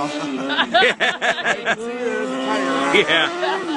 off. yeah.